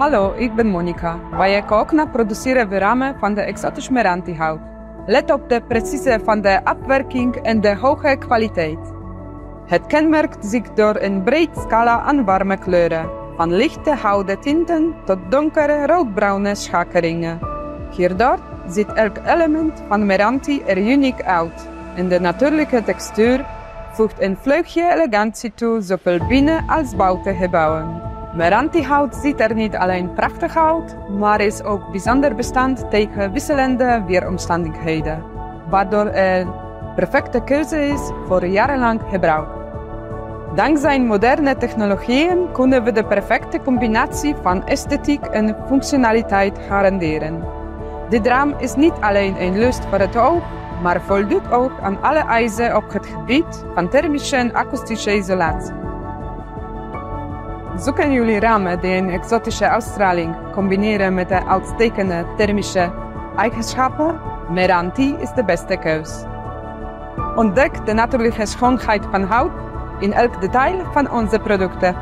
Hallo, ik ben Monica. Bij Kookna produceren we ramen van de exotisch Meranti-hout. Let op de precisie van de afwerking en de hoge kwaliteit. Het kenmerkt zich door een breed scala aan warme kleuren, van lichte houten tinten tot donkere roodbruine schakeringen. Hierdoor ziet elk element van Meranti er uniek uit en de natuurlijke textuur voegt een vleugje elegantie toe, zowel binnen als buiten gebouwen. Meranti-hout ziet er niet alleen prachtig uit, maar is ook bijzonder bestand tegen wisselende weeromstandigheden, waardoor er perfecte keuze is voor jarenlang gebruik. Dankzij moderne technologieën kunnen we de perfecte combinatie van esthetiek en functionaliteit garanderen. Dit raam is niet alleen een lust voor het oog, maar voldoet ook aan alle eisen op het gebied van thermische en akoestische isolatie. Zoeken jullie ramen die een exotische uitstraling combineren met de uitstekende thermische eigenschappen? Meranti is de beste keus. Ontdek de natuurlijke schoonheid van hout in elk detail van onze producten.